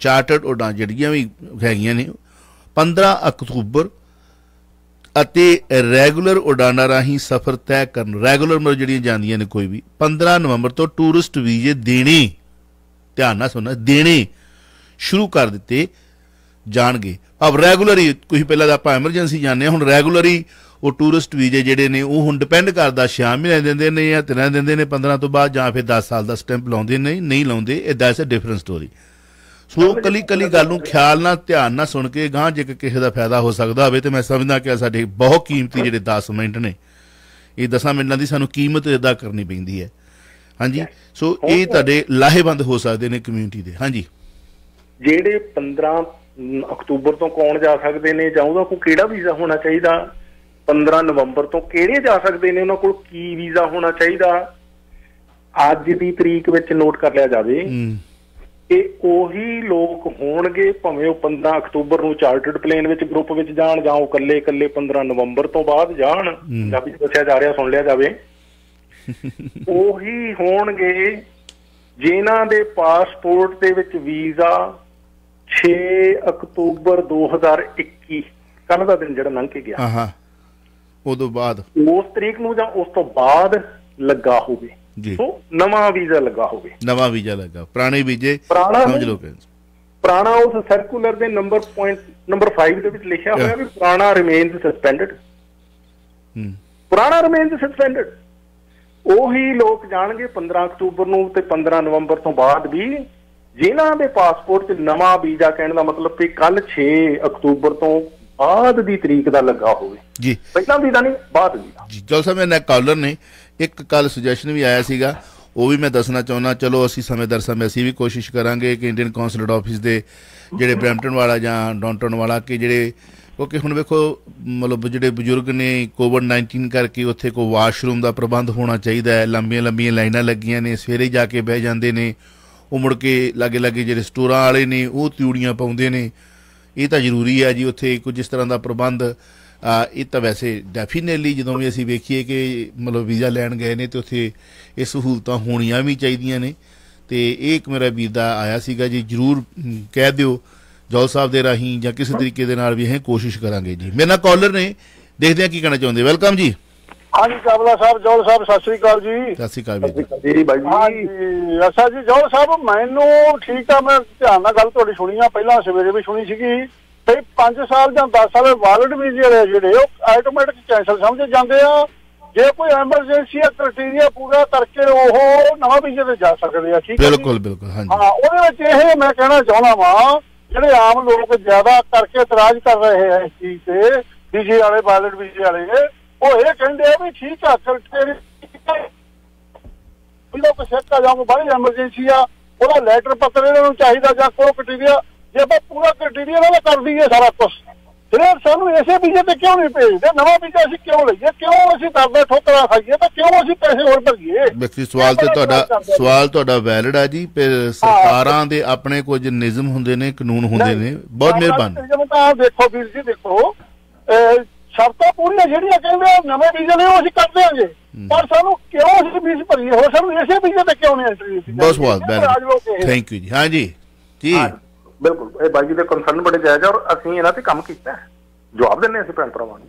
ਚਾਰਟਰਡ ਉਡਾਨ ਜਿਹੜੀਆਂ ਵੀ ਹੈਗੀਆਂ ਨੇ 15 ਅਕਤੂਬਰ ਅਤੇ ਰੈਗੂਲਰ ਉਡਾਨਾਂ ਰਾਹੀਂ ਸਫ਼ਰ ਤੈਅ ਕਰਨ, ਰੈਗੂਲਰ ਮਤਲਬ ਜਿਹੜੀਆਂ ਜਾਂਦੀਆਂ ਨੇ ਕੋਈ ਵੀ 15 ਨਵੰਬਰ ਤੋਂ ਟੂਰਿਸਟ ਵੀਜ਼ੇ ਦੇਣੇ, ਧਿਆਨ ਨਾਲ ਸੁਣਨਾ, ਦੇਣੇ ਸ਼ੁਰੂ ਕਰ ਦਿੱਤੇ ਜਾਣਗੇ। ਅਬ ਰੈਗੂਲਰ ਹੀ ਕੋਈ ਪਹਿਲਾਂ ਤਾਂ ਆਪਾਂ ਐਮਰਜੈਂਸੀ ਜਾਂਦੇ ਹਾਂ, ਹੁਣ ਰੈਗੂਲਰ ਹੀ ਉਹ ਟੂਰਿਸਟ ਵੀਜ਼ੇ ਜਿਹੜੇ ਨੇ, ਉਹ ਹੁਣ ਡਿਪੈਂਡ ਕਰਦਾ 6 ਮਹੀਨੇ ਦਿੰਦੇ ਨੇ ਜਾਂ 3 ਦਿੰਦੇ ਨੇ 15 ਤੋਂ ਬਾਅਦ ਜਾਂ ਫਿਰ 10 ਸਾਲ ਦਾ ਸਟੈਂਪ ਲਾਉਂਦੇ ਨੇ, ਨਹੀਂ ਲਾਉਂਦੇ, ਇਹ that's a different story so ਕਲੀ ਕਲੀ ਗੱਲ ਨੂੰ ਖਿਆਲ ਨਾਲ ਧਿਆਨ ਨਾਲ ਸੁਣ ਕੇ ਗਾਂ ਜੇ ਕਿਸੇ ਦਾ ਫਾਇਦਾ ਹੋ ਸਕਦਾ ਹੋਵੇ ਤੇ ਮੈਂ ਸਮਝਦਾ ਕਿ ਸਾਡੇ ਬਹੁਤ ਕੀਮਤੀ ਜਿਹੜੇ 10 ਮਿੰਟ ਨੇ ਇਹ 10 ਮਿੰਟਾਂ ਦੀ ਸਾਨੂੰ ਕੀਮਤ ਅਦਾ ਕਰਨੀ ਪੈਂਦੀ ਹੈ। ਹਾਂਜੀ ਸੋ ਇਹ ਤੁਹਾਡੇ ਲਾਹੇਵੰਦ ਹੋ ਸਕਦੇ ਨੇ ਕਮਿਊਨਿਟੀ ਦੇ ਹਾਂਜੀ। ਜਿਹੜੇ 15 ਅਕਤੂਬਰ ਤੋਂ ਕੌਣ ਜਾ ਸਕਦੇ ਨੇ ਜਾਂ ਉਹਦਾ ਕੋਈ ਕਿਹੜਾ ਵੀਜ਼ਾ ਹੋਣਾ ਚਾਹੀਦਾ? 15 ਨਵੰਬਰ ਤੋਂ ਕਿਹੜੇ ਜਾ ਸਕਦੇ ਨੇ ਉਹਨਾਂ ਕੋਲ ਕੀ ਵੀਜ਼ਾ ਹੋਣਾ ਚਾਹੀਦਾ? ਅੱਜ ਦੀ ਤਰੀਕ ਵਿੱਚ ਨੋਟ ਕਰ ਲਿਆ ਜਾਵੇ। ਹੂੰ ਕਿ ਉਹੀ ਲੋਕ ਹੋਣਗੇ ਭਾਵੇਂ ਉਹ 15 ਅਕਤੂਬਰ ਨੂੰ ਚਾਰਟਰਡ ਪਲੇਨ ਵਿੱਚ ਗਰੁੱਪ ਵਿੱਚ ਜਾਣ ਜਾਂ ਉਹ ਇਕੱਲੇ ਇਕੱਲੇ 15 ਨਵੰਬਰ ਤੋਂ ਬਾਅਦ ਜਾਣ ਪੰਜਾਬੀ ਦੱਸਿਆ ਜਾ ਰਿਹਾ ਸੁਣ ਲਿਆ ਜਾਵੇ। ਉਹੀ ਹੋਣਗੇ ਜਿਨ੍ਹਾਂ ਦੇ ਪਾਸਪੋਰਟ ਦੇ ਵਿੱਚ ਵੀਜ਼ਾ 6 ਅਕਤੂਬਰ 2021 ਕੱਲ ਦਾ ਦਿਨ ਜਿਹੜਾ ਲੰਘ ਕੇ ਗਿਆ। ਹਾਂ ਹਾਂ ਉਦੋਂ ਬਾਅਦ। ਉਸ ਤਰੀਕ ਨੂੰ ਜਾਂ ਉਸ ਤੋਂ ਬਾਅਦ ਲੱਗਾ ਹੋਵੇ। ਜੀ। ਸੋ ਨਵਾਂ ਵੀਜ਼ਾ ਲੱਗਾ ਹੋਵੇ। ਨਵਾਂ ਵੀਜ਼ਾ ਲੱਗਾ ਪੁਰਾਣੇ ਵੀਜ਼ੇ ਸਮਝ। ਲਓ ਕਿ ਪੁਰਾਣਾ ਉਸ ਸਰਕੂਲਰ ਦੇ ਨੰਬਰ ਪੁਆਇੰਟ ਨੰਬਰ 5 ਦੇ ਵਿੱਚ ਲਿਖਿਆ ਹੋਇਆ ਵੀ ਪੁਰਾਣਾ ਰਿਮੇਨਸ ਸਸਪੈਂਡਡ ਹੂੰ। ਪੁਰਾਣਾ ਰਿਮੇਨਸ ਸਸਪੈਂਡਡ ਉਹੀ ਲੋਕ ਜਾਣਗੇ 15 ਅਕਤੂਬਰ ਨੂੰ ਤੇ 15 ਨਵੰਬਰ ਤੋਂ ਬਾਅਦ ਵੀ ਜਿਨ੍ਹਾਂ ਦੇ ਪਾਸਪੋਰਟ 'ਚ ਨਵਾਂ ਵੀਜ਼ਾ ਕਹਿਣ ਦਾ ਮਤਲਬ ਕਿ ਕੱਲ 6 ਅਕਤੂਬਰ ਤੋਂ ਬਾਅਦ ਦੀ ਤਰੀਕ ਦਾ ਲੱਗਾ ਹੋਵੇ। ਜੀ। ਪਹਿਲਾਂ ਵੀਜ਼ਾ ਨਹੀਂ ਬਾਅਦ ਵੀਜ਼ਾ। ਜੀ ਜਲ ਸਾਹਿਬ ਮੇਰੇ ਕਾਲਰ ਨੇ। ਇੱਕ ਕੱਲ ਸੁਜੈਸ਼ਨ ਵੀ ਆਇਆ ਸੀਗਾ, ਉਹ ਵੀ ਮੈਂ ਦੱਸਣਾ ਚਾਹੁੰਦਾ, ਚਲੋ ਅਸੀਂ ਸਮੇਂ ਦਰ ਸਮੇਂ ਅਸੀਂ ਵੀ ਕੋਸ਼ਿਸ਼ ਕਰਾਂਗੇ ਕਿ ਇੰਡੀਅਨ ਕੌਂਸੂਲੇਟ ਆਫਿਸ ਦੇ ਜਿਹੜੇ ਬ੍ਰੈਂਪਟਨ ਵਾਲਾ ਜਾਂ ਡਾਊਨਟਾਊਨ ਵਾਲਾ ਕਿ ਜਿਹੜੇ, ਕਿਉਂਕਿ ਹੁਣ ਵੇਖੋ, ਮਤਲਬ ਜਿਹੜੇ ਬਜ਼ੁਰਗ ਨੇ ਕੋਵਿਡ 19 ਕਰਕੇ ਉੱਥੇ ਕੋਈ ਵਾਸ਼ਰੂਮ ਦਾ ਪ੍ਰਬੰਧ ਹੋਣਾ ਚਾਹੀਦਾ ਹੈ, ਲੰਬੀਆਂ ਲੰਬੀਆਂ ਲਾਈਨਾਂ ਲੱਗੀਆਂ ਨੇ, ਸਵੇਰੇ ਜਾ ਕੇ ਬਹਿ ਜਾਂਦੇ ਨੇ, ਉਹ ਮੁੜ ਕੇ ਲਾਗੇ ਲਾਗੇ ਜਿਹੜੇ ਸਟੋਰਾਂ ਵਾਲੇ ਨੇ, ਉਹ ਤਿਊੜੀਆਂ ਪਾਉਂਦੇ ਨੇ, ਇਹ ਤਾਂ ਜ਼ਰੂਰੀ ਹੈ ਜੀ, ਉੱਥੇ ਕੁਝ ਇਸ ਤਰ੍ਹਾਂ ਦਾ ਪ੍ਰਬੰਧ ਇਹ ਤਾਂ ਵੈਸੇ ਡੈਫੀਨਿਟਲੀ ਜਦੋਂ ਵੀ ਅਸੀਂ ਵੇਖੀਏ ਕਿ ਮਤਲਬ ਵੀਜ਼ਾ ਲੈਣ ਗਏ ਨੇ ਤੇ ਉੱਥੇ ਇਹ ਸਹੂਲਤਾਂ ਹੋਣੀਆਂ ਵੀ ਚਾਹੀਦੀਆਂ ਨੇ। ਤੇ ਇਹ ਇੱਕ ਮੇਰਾ ਵੀਰ ਦਾ ਆਇਆ ਸੀਗਾ ਜੀ ਜਰੂਰ ਕਹਿ ਦਿਓ ਜੌਲ ਸਾਹਿਬ ਦੇ ਰਾਹੀਂ ਜਾਂ ਕਿਸੇ ਤਰੀਕੇ ਦੇ ਨਾਲ ਵੀ ਇਹ ਕੋਸ਼ਿਸ਼ ਕਰਾਂਗੇ ਜੀ। ਮੇਰੇ ਨਾਲ ਕਾਲਰ ਨੇ ਦੇਖਦੇ ਆ ਕੀ ਕਹਿਣਾ ਚਾਹੁੰਦੇ। ਵੈਲਕਮ ਜੀ। ਹਾਂਜੀ ਕਾਬਲਾ ਸਾਹਿਬ ਜੋਲ ਸਾਹਿਬ ਸਤਿ ਸ੍ਰੀ ਅਕਾਲ ਜੀ। ਸਤਿ ਸ਼੍ਰੀ ਅਕਾਲ ਜੀ। ਜੀ ਬਾਈ ਜੀ। ਹਾਂਜੀ ਅੱਛਾ ਜੀ ਜੋਲ ਸਾਹਿਬ ਮੈਨੂੰ ਠੀਕ ਆ ਮੈਂ ਧਿਆਨ ਨਾਲ ਗੱਲ ਤੁਹਾਡੀ ਸੁਣੀ ਆ ਪਹਿਲਾਂ ਸਵੇਰੇ ਵੀ ਸੁਣੀ ਸੀਗੀ। ਤੇ 5 ਸਾਲ ਜਾਂ 10 ਸਾਲ ਵਾਲਡ ਵੀਜ਼ੇ ਵਾਲੇ ਜਿਹੜੇ ਉਹ ਆਟੋਮੈਟਿਕ ਕੈਂਸਲ ਸਮਝੇ ਜਾਂਦੇ ਆ। ਜੇ ਕੋਈ ਐਮਰਜੈਂਸੀ ਆ ਕ੍ਰਾਈਟੇਰੀਆ ਪੂਰਾ ਕਰਕੇ ਉਹ ਨਵਾਂ ਵੀਜ਼ੇ ਤੇ ਜਾ ਸਕਦੇ ਆ ਠੀਕ ਹੈ? ਬਿਲਕੁਲ ਬਿਲਕੁਲ ਹਾਂਜੀ। ਹਾਂ ਉਹਦੇ ਵਿੱਚ ਇਹ ਮੈਂ ਕਹਿਣਾ ਚਾਹੁੰਦਾ ਵਾਂ ਜਿਹੜੇ ਆਮ ਲੋਕ ਜ਼ਿਆਦਾ ਕਰਕੇ ਇਤਰਾਜ਼ ਕਰ ਰਹੇ ਆ ਇਸ ਚੀਜ਼ ਤੇ ਵੀਜ਼ੇ ਵਾਲੇ ਵਾਇਲਟ ਵੀਜ਼ੇ ਵਾਲੇ ਉਹ ਇਹ ਕਹਿੰਦੇ ਆ ਵੀ ਠੀਕ ਆ ਕ੍ਰਾਈਟੇਰੀਆ ਇਹਨਾਂ ਕੋ ਸੈੱਟ ਆ ਜਾਊਗਾ ਬੜੀ ਐਮਰਜੈਂਸੀ ਆ ਉਹਦਾ ਲੈਟਰ ਪੱਤਰ ਇਹਨਾਂ ਨੂੰ ਚਾਹੀਦਾ ਜਾਂ ਕੋਈ ਕ੍ਰਾਈਟੇਰੀਆ ਜੇ ਆਪਾਂ ਪੂਰਾ ਕ੍ਰਾਈਟੇਰੀਆ ਨਾਲ ਕਰ ਦਈਏ ਸਾਰਾ ਕੁਝ ਫਿਰ ਸਾਨੂੰ ਐਸੇ ਵੀਜ਼ੇ ਤੇ ਕਿਉਂ ਨਹੀਂ ਭੇਜਦੇ? ਨਵਾਂ ਵੀਜ਼ਾ ਅਸੀਂ ਕਿਉਂ ਲਈਏ? ਕਿਉਂ ਅਸੀਂ ਦਰਦੇ ਠੋਕਰਾਂ ਖਾਈਏ? ਤਾਂ ਕਿਉਂ ਅਸੀਂ ਪੈਸੇ ਹੋਰ ਭਰੀਏ? ਬਾਕੀ ਸਵਾਲ ਤੇ ਤੁਹਾਡਾ ਸਵਾਲ ਆ। ਤੁਹਾਡਾ ਵੈਲਿਡ ਹੈ ਜੀ ਫਿਰ ਸਰਕਾਰਾਂ ਦੇ ਆਪਣੇ ਕੁਝ ਨਿਯਮ ਹੁੰਦੇ ਨੇ ਕਾਨੂੰਨ ਹੁੰਦੇ ਨੇ ਬਹੁਤ ਮਿਹਰਬਾਨੀ। ਤਾਂ ਦੇਖੋ ਵੀਰ ਜੀ ਦੇਖੋ ਸ਼ਰਤਾਂ ਪੂਰੀਆਂ ਜਿਹੜੀਆਂ ਕਹਿੰਦੇ ਆ ਨਵੇਂ ਵੀਜ਼ੇ ਨੇ ਉਹ ਅਸੀਂ ਕਰ ਦਿਆਂਗੇ। ਪਰ ਸਾਨੂੰ ਕਿਉਂ ਅਸੀਂ ਫੀਸ ਭਰੀਏ? ਹੋਰ ਸਾਨੂੰ ਇਸੇ ਵੀਜ਼ੇ ਤੇ ਕਿਉਂ ਨਹੀਂ ਐਂਟਰੀ ਦਿੱਤੀ ਬਹੁਤ ਇਹ- ਥੈਂਕ ਯੂ ਜੀ। ਹਾਂਜੀ ਜੀ। ਹਾਂ, ਬਿਲਕੁਲ ਇਹ ਬਾਈ ਜੀ ਦੇ ਕੰਸਰਨ ਬੜੇ ਜਾਇਜ਼ ਆ ਔਰ ਅਸੀਂ ਇਹਨਾਂ ਤੇ ਕੰਮ ਕੀਤਾ ਹੈ। ਜਵਾਬ ਦਿੰਨੇ ਅਸੀਂ ਭੈਣ ਭਰਾਵਾਂ ਨੂੰ।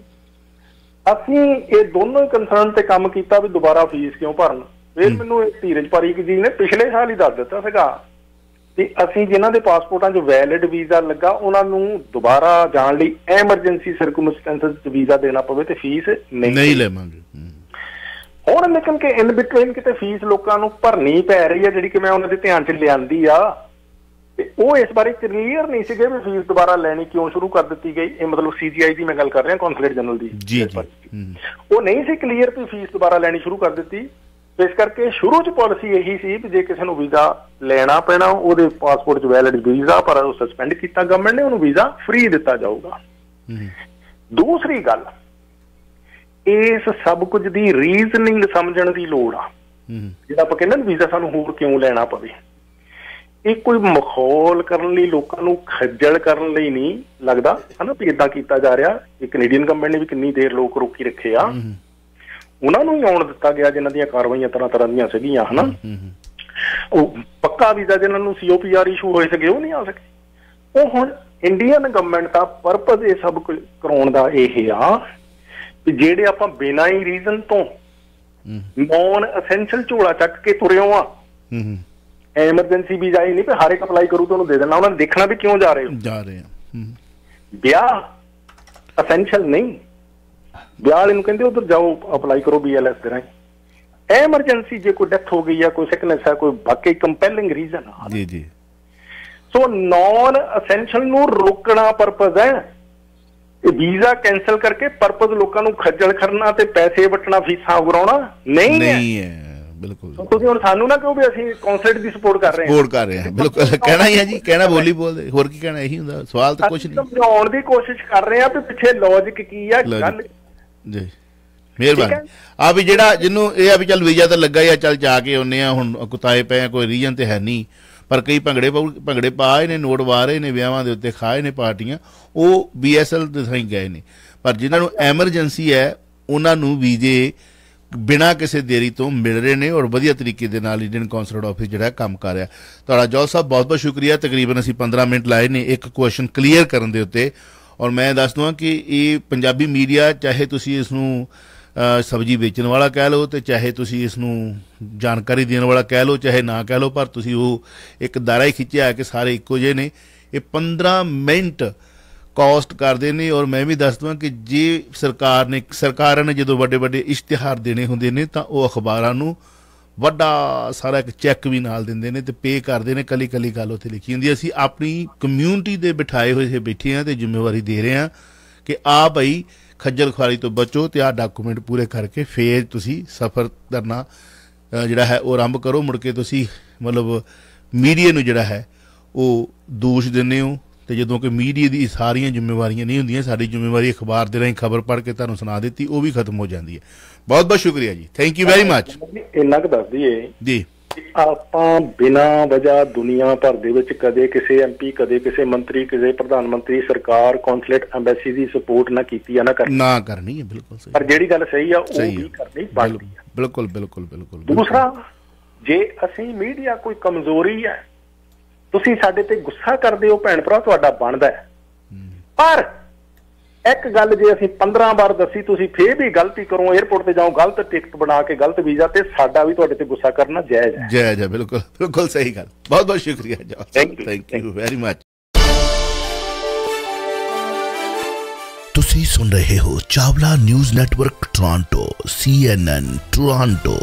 ਅਸੀਂ ਇਹ ਦੋਨੋਂ ਹੀ ਕੰਸਰਨ ਤੇ ਕੰਮ ਕੀਤਾ ਵੀ ਦੁਬਾਰਾ ਫੀਸ ਕਿਉਂ ਭਰਨ। ਫਿਰ ਮੈਨੂੰ ਇਹ ਧੀਰਜ ਪਾਰੀਕ ਜੀ ਨੇ ਪਿਛਲੇ ਸਾਲ ਹੀ ਦੱਸ ਦਿੱਤਾ ਸੀਗਾ ਤੇ ਅਸੀਂ ਜਿਨ੍ਹਾਂ ਦੇ ਪਾਸਪੋਰਟਾਂ 'ਚ ਵੈਲਿਡ ਵੀਜ਼ਾ ਲੱਗਾ ਉਹਨਾਂ ਨੂੰ ਦੁਬਾਰਾ ਜਾਣ ਲਈ ਐਮਰਜੈਂਸੀ ਸਰਕਮਸਟੈਂਸਸ 'ਚ ਵੀਜ਼ਾ ਦੇਣਾ ਪਵੇ ਤੇ ਫੀਸ ਨਹੀਂ ਨਹੀਂ ਲੈਵਾਂਗੇ। ਹੂੰ। ਹੁਣ ਲੇਕਿਨ ਕਿ ਇਨ ਬਿਟਵੀਨ ਕਿਤੇ ਫੀਸ ਲੋਕਾਂ ਨੂੰ ਭਰਨੀ ਪੈ ਰਹੀ ਹੈ ਜਿਹੜੀ ਕਿ ਮੈਂ ਉਹਨਾਂ ਦੇ ਧਿਆਨ 'ਚ ਲਿਆਂਦੀ ਆ ਤੇ ਉਹ ਇਸ ਬਾਰੇ ਕਲੀਅਰ ਨਹੀਂ ਸੀਗੇ ਵੀ ਫੀਸ ਦੁਬਾਰਾ ਲੈਣੀ ਕਿਉਂ ਸ਼ੁਰੂ ਕਰ ਦਿੱਤੀ ਗਈ। ਇਹ ਮਤਲਬ ਸੀਜੀਆਈ ਦੀ ਮੈਂ ਗੱਲ ਕਰ ਰਿਹਾ ਕੌਂਸੂਲੇਟ ਜਨਰਲ ਦੀ ਜੀ ਜੀ। ਉਹ ਨਹੀਂ ਸੀ ਕਲੀਅਰ ਕਿ ਫੀਸ ਦੁਬਾਰਾ ਲੈਣੀ ਸ਼ੁਰੂ ਕਰ ਦਿੱਤੀ। ਇਸ ਕਰਕੇ ਸ਼ੁਰੂ ਚ ਪਾਲਿਸੀ ਇਹੀ ਸੀ ਕਿ ਜੇ ਕਿਸੇ ਨੂੰ ਵੀਜ਼ਾ ਲੈਣਾ ਪੈਣਾ ਉਹਦੇ ਪਾਸਪੋਰਟ 'ਚ ਵੈਲਿਡ ਵੀਜ਼ਾ ਪਰ ਉਹ ਸਸਪੈਂਡ ਕੀਤਾ ਗਵਰਨਮੈਂਟ ਨੇ ਉਹਨੂੰ ਵੀਜ਼ਾ ਫ੍ਰੀ ਦਿੱਤਾ ਜਾਊਗਾ। ਦੂਸਰੀ ਗੱਲ ਇਸ ਸਭ ਕੁਝ ਦੀ ਰੀਜ਼ਨਿੰਗ ਸਮਝਣ ਦੀ ਲੋੜ ਆ। ਜਿਹੜਾ ਆਪਾਂ ਕਹਿੰਦੇ ਨਾ ਵੀਜ਼ਾ ਸਾਨੂੰ ਹੋਰ ਕਿਉਂ ਲੈਣਾ ਪਵੇ। ਇਹ ਕੋਈ ਮਖੌਲ ਕਰਨ ਲਈ ਲੋਕਾਂ ਨੂੰ ਖੱਜਲ ਕਰਨ ਲਈ ਨਹੀਂ ਲੱਗਦਾ ਹਨਾ ਵੀ ਇਦਾਂ ਕੀਤਾ ਜਾ ਰਿਹਾ ਇਹ ਕੈਨੇਡੀਅਨ ਗਵਰਨਮੈਂਟ ਨੇ ਵੀ ਕਿੰਨੀ ਦੇਰ ਲੋਕ ਰੋਕੀ ਰੱਖੇ ਆ। ਉਹਨਾਂ ਨੂੰ ਹੀ ਆਉਣ ਦਿੱਤਾ ਗਿਆ ਜਿਨ੍ਹਾਂ ਦੀਆਂ ਕਾਰਵਾਈਆਂ ਤਰ੍ਹਾਂ ਤਰ੍ਹਾਂ ਦੀਆਂ ਸੀਗੀਆਂ ਹਨਾ। ਉਹ ਪੱਕਾ ਵੀਜ਼ਾ ਜਿਨ੍ਹਾਂ ਨੂੰ ਸੀਓਪੀਆਰ ਇਸ਼ੂ ਹੋਏ ਸੀਗੇ ਉਹ ਨਹੀਂ ਆ ਸਕੇ ਉਹ ਹੁਣ ਇੰਡੀਅਨ ਗਵਰਨਮੈਂਟ ਦਾ ਪਰਪਸ ਇਹ ਸਭ ਕੁਝ ਕਰਾਉਣ ਦਾ ਇਹ ਆ ਕਿ ਜਿਹੜੇ ਆਪਾਂ ਬਿਨਾਂ ਹੀ ਰੀਜ਼ਨ ਤੋਂ। ਨੌਨ ਐਸੈਂਸ਼ੀਅਲ ਝੋਲਾ ਚੱਕ ਕੇ ਤੁਰਿਓ ਆ। ਐਮਰਜੈਂਸੀ ਵੀਜ਼ਾ ਹੀ ਨਹੀਂ ਕਿ ਹਰ ਇੱਕ ਅਪਲਾਈ ਕਰੂ ਤੁਹਾਨੂੰ ਦੇ ਦੇਣਾ। ਉਹਨਾਂ ਨੇ ਦੇਖਣਾ ਵੀ ਕਿਉਂ ਜਾ ਰਹੇ ਹੋ? ਜਾ ਰਹੇ ਆ ਹੂੰ। ਵਿਆਹ ਐਸੈਂਸ਼ੀਅਲ ਨਹੀਂ। ਵਿਆਹ ਵਾਲੇ ਨੂੰ ਕਹਿੰਦੇ ਉਧਰ ਜਾਓ ਅਪਲਾਈ ਕਰੋ ਬੀਐਲਐਸ ਦੇ ਰਾਹੀਂ। ਐਮਰਜੈਂਸੀ ਜੇ ਕੋਈ ਡੈਥ ਹੋ ਗਈ ਆ ਕੋਈ ਸਿਕਨੈਸ ਹੈ ਕੋਈ ਵਾਕਈ ਕੰਪੈਲਿੰਗ ਰੀਜ਼ਨ ਆ। ਜੀ ਜੀ। ਸੋ ਨੌਨ ਐਸੈਂਸ਼ੀਅਲ ਨੂੰ ਰੋਕਣਾ ਪਰਪਸ ਹੈ। ਇਹ ਵੀਜ਼ਾ ਕੈਨਸਲ ਕਰਕੇ ਪਰਪਸ ਲੋਕਾਂ ਨੂੰ ਖੱਜਲ ਕਰਨਾ ਤੇ ਪੈਸੇ ਵਟਣਾ ਫੀਸਾਂ ਉਗਰਾਉਣਾ ਨਹੀਂ ਹੈ। ਨਹੀਂ ਹੈ। ਬਿਲਕੁਲ ਤੁਸੀਂ ਹੁਣ ਸਾਨੂੰ ਨਾ ਕਹੋ ਵੀ ਅਸੀਂ ਕੌਂਸਲੇਟ ਦੀ ਸਪੋਰਟ ਕਰ ਰਹੇ ਹਾਂ? ਸਪੋਰਟ ਕਰ ਰਹੇ ਆ ਬਿਲਕੁਲ। ਕਹਿਣਾ ਹੀ ਹੈ ਜੀ ਕਹਿਣਾ ਬੋਲੀ ਬੋਲਦੇ ਹੋਰ ਕੀ ਕਹਿਣਾ ਇਹੀ ਹੁੰਦਾ ਸਵਾਲ ਤਾਂ ਕੁਝ ਨਹੀਂ। ਸਮਝਾਉਣ ਦੀ ਕੋਸ਼ਿਸ਼ ਕਰ ਰਹੇ ਹਾਂ ਵੀ ਪਿੱਛੇ ਲੌਜੀਕ ਕੀ ਆ। ਗੱਲ ਜੀ ਮਿਹਰਬਾਨੀ। ਆ ਵੀ ਜਿਹੜਾ ਜਿਹਨੂੰ ਇਹ ਆ ਵੀ ਚੱਲ ਵੀਜ਼ਾ ਤਾਂ ਲੱਗਾ ਹੀ ਆ ਚੱਲ ਜਾ ਕੇ ਆਉਨੇ ਆ ਹੁਣ ਕੁਤਾਏ ਪਏ ਕੋਈ ਰੀਜਨ ਤੇ ਹੈ ਨਹੀਂ। ਪਰ ਕਈ ਭੰਗੜੇ ਭੰਗੜੇ ਪਾਏ ਨੇ ਨੋਟ ਵਾਰੇ ਨੇ ਵਿਆਹਾਂ ਦੇ ਉੱਤੇ ਖਾਏ ਨੇ ਪਾਰਟੀਆਂ ਉਹ ਬੀਐਸਐਲ ਦੇ ਥਾਈ ਗਏ ਨੇ। ਪਰ ਜਿਨ੍ਹਾਂ ਨੂੰ ਐਮਰਜੈਂਸੀ ਹੈ ਉਹਨਾਂ ਨੂੰ ਵੀਜ਼ੇ ਬਿਨਾਂ ਕਿਸੇ ਦੇਰੀ ਤੋਂ ਮਿਲ ਰਹੇ ਨੇ ਔਰ ਵਧੀਆ ਤਰੀਕੇ ਦੇ ਨਾਲ ਇੰਡੀਅਨ ਕੌਂਸੂਲੇਟ ਆਫਿਸ ਜਿਹੜਾ ਕੰਮ ਕਰ ਰਿਹਾ। ਤੁਹਾਡਾ ਜੋਲ ਸਾਹਿਬ, ਬਹੁਤ ਬਹੁਤ ਸ਼ੁਕਰੀਆ। ਤਕਰੀਬਨ ਅਸੀਂ 15 ਮਿੰਟ ਲਾਏ ਨੇ ਇੱਕ ਕੁਐਸਚਨ ਕਲੀਅਰ ਕਰਨ ਦੇ ਉੱਤੇ। ਔਰ ਮੈਂ ਦੱਸ ਦਵਾਂ ਕਿ ਇਹ ਪੰਜਾਬੀ ਮੀਡੀਆ ਚਾਹੇ ਤੁਸੀਂ ਇਸ ਨੂੰ ਸਬਜ਼ੀ ਵੇਚਣ ਵਾਲਾ ਕਹਿ ਲਓ ਤੇ ਚਾਹੇ ਤੁਸੀਂ ਇਸ ਨੂੰ ਜਾਣਕਾਰੀ ਦੇਣ ਵਾਲਾ ਕਹਿ ਲਓ, ਚਾਹੇ ਨਾ ਕਹਿ ਲਓ, ਪਰ ਤੁਸੀਂ ਉਹ ਇੱਕ ਦਾਇਰਾ ਹੀ ਖਿੱਚਿਆ ਕਿ ਸਾਰੇ ਇੱਕੋ ਜਿਹੇ ਨੇ। ਇਹ 15 ਮਿੰਟ ਕਾਸਟ ਕਰਦੇ ਨੇ ਔਰ ਮੈਂ ਵੀ ਦੱਸ ਦਵਾਂ ਕਿ ਜੇ ਸਰਕਾਰ ਨੇ, ਸਰਕਾਰਾਂ ਨੇ ਜਦੋਂ ਵੱਡੇ ਵੱਡੇ ਇਸ਼ਤਿਹਾਰ ਦੇਣੇ ਹੁੰਦੇ ਨੇ ਤਾਂ ਉਹ ਅਖਬਾਰਾਂ ਨੂੰ ਵੱਡਾ ਸਾਰਾ ਇੱਕ ਚੈੱਕ ਵੀ ਨਾਲ ਦਿੰਦੇ ਨੇ ਤੇ ਪੇ ਕਰਦੇ ਨੇ ਕਲੀ ਕਲੀ ਗੱਲ ਉੱਥੇ ਲਿਖੀ ਹੁੰਦੀ ਹੈ। ਅਸੀਂ ਆਪਣੀ ਕਮਿਊਨਿਟੀ ਦੇ ਬਿਠਾਏ ਹੋਏ ਸੇ ਬੈਠੇ ਆ ਤੇ ਜ਼ਿੰਮੇਵਾਰੀ ਦੇ ਰਹੇ ਆ ਕਿ ਆ ਭਾਈ ਖੱਜਲ ਖੁਆਰੀ ਤੋਂ ਬਚੋ ਤੇ ਆ ਡਾਕੂਮੈਂਟ ਪੂਰੇ ਕਰਕੇ ਫੇਰ ਤੁਸੀਂ ਸਫ਼ਰ ਕਰਨਾ ਜਿਹੜਾ ਹੈ ਉਹ ਆਰੰਭ ਕਰੋ ਮੁੜ ਕੇ ਤੁਸੀਂ ਮਤਲਬ ਮੀਡੀਆ ਨੂੰ ਜਿਹੜਾ ਹੈ ਉਹ ਦੋਸ਼ ਦਿੰਦੇ ਹੋ ਤੇ ਜਦੋਂ ਕਿ ਮੀਡੀਆ ਦੀ ਸਾਰੀਆਂ ਜ਼ਿੰਮੇਵਾਰੀਆਂ ਨਹੀਂ ਹੁੰਦੀਆਂ ਸਾਡੀ ਜ਼ਿੰਮੇਵਾਰੀ ਅਖਬਾਰ ਦੇ ਰਾਹੀਂ ਖਬਰ ਪੜ੍ਹ ਕੇ ਤੁਹਾਨੂੰ ਸੁਣਾ ਦਿੱਤੀ ਉਹ ਵੀ ਖਤਮ ਹੋ ਜਾਂਦੀ ਹੈ। ਬਹੁਤ ਬਹੁਤ ਸ਼ੁਕਰੀਆ ਜੀ। ਥੈਂਕ ਯੂ ਵੈਰੀ ਮੱਚ ਇੰਨਾ ਕੁ ਦੱਸ ਦਈਏ ਜੀ। ਆਪਾਂ ਬਿਨਾਂ ਵਜ੍ਹਾ ਦੁਨੀਆ ਭਰ ਦੇ ਵਿੱਚ ਕਦੇ ਕਿਸੇ ਐਮਪੀ ਕਦੇ ਕਿਸੇ ਮੰਤਰੀ ਕਿਸੇ ਪ੍ਰਧਾਨ ਮੰਤਰੀ ਸਰਕਾਰ ਕੌਂਸਲੇਟ ਐਮਬੈਸੀ ਦੀ ਸਪੋਰਟ ਨਾ ਕੀਤੀ ਆ ਨਾ ਕਰ ਨਾ ਕਰਨੀ ਹੈ ਬਿਲਕੁਲ ਸਹੀ। ਪਰ ਜਿਹੜੀ ਗੱਲ ਸਹੀ ਆ ਉਹ ਵੀ। ਕਰਨੀ ਬਣਦੀ ਆ ਬਿਲਕੁਲ ਬਿਲਕੁਲ ਬਿਲਕੁਲ। ਦੂਸਰਾ ਜੇ ਅਸੀਂ ਮੀਡੀਆ ਕੋਈ ਕਮਜ਼ੋਰੀ ਹੈ ਤੁਸੀਂ ਸਾਡੇ ਤੇ ਗੁੱਸਾ ਕਰਦੇ ਹੋ ਭੈਣ ਭਰਾ ਤੁਹਾਡਾ ਬਣਦਾ ਹੈ। ਪਰ ਇੱਕ ਗੱਲ ਜੇ ਅਸੀਂ 15 ਵਾਰ ਦੱਸੀ ਤੁਸੀਂ ਫੇਰ ਵੀ ਗਲਤੀ ਕਰੋ 에어ਪੋਰਟ ਤੇ ਜਾਓ ਗਲਤ ਟਿਕਟ ਬਣਾ ਕੇ ਗਲਤ ਵੀਜ਼ਾ ਤੇ ਸਾਡਾ ਵੀ ਤੁਹਾਡੇ ਤੇ ਗੁੱਸਾ ਕਰਨਾ ਜਾਇਜ਼ ਹੈ। ਜੈ ਜੈ ਬਿਲਕੁਲ ਬਿਲਕੁਲ ਸਹੀ ਗੱਲ। ਬਹੁਤ ਬਹੁਤ ਸ਼ੁਕਰੀਆ ਜੀ Thank you. Thank you very much ਤੁਸੀਂ ਸੁਣ ਰਹੇ ਹੋ Chawla news network Toronto CNN Toronto.